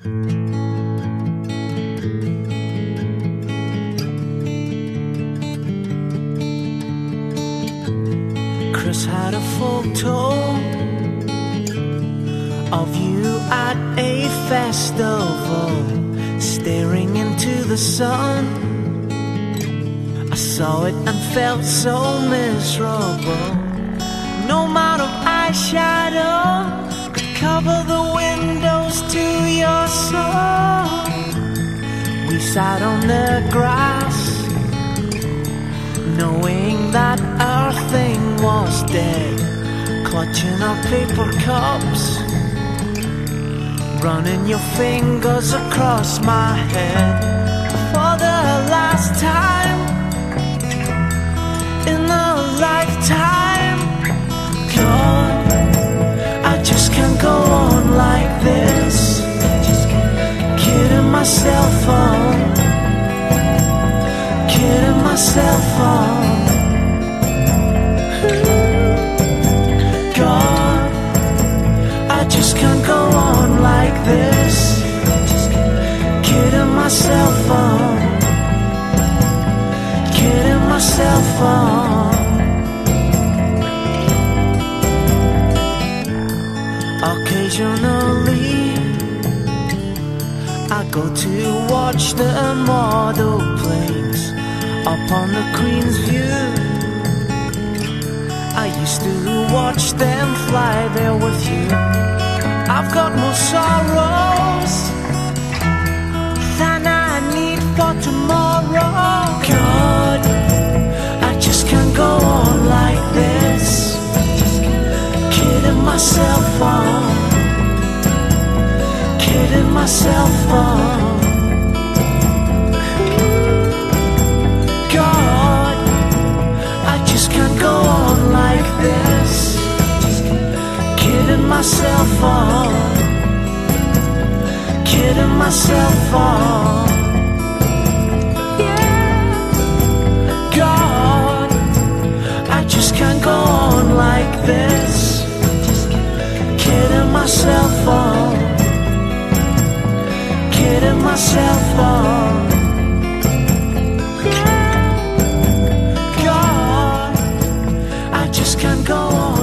Chris had a photo of you at a festival, staring into the sun. I saw it and felt so miserable. No amount of eyeshadow could cover the We sat on the grass, knowing that our thing was dead, clutching our paper cups, running your fingers across my head. For the myself on. God, I just can't go on like this. Kidding myself on. Kidding myself on. Occasionally, I go to watch the model planes up on the Queen's View. I used to watch them fly there with you. I've got more sorrows than I need for tomorrow. God, I just can't go on like this. Kidding myself on, kidding myself on. this Kidding myself on Kidding myself on yeah. God, I just can't go on like this. Kidding myself on Kidding myself on go on.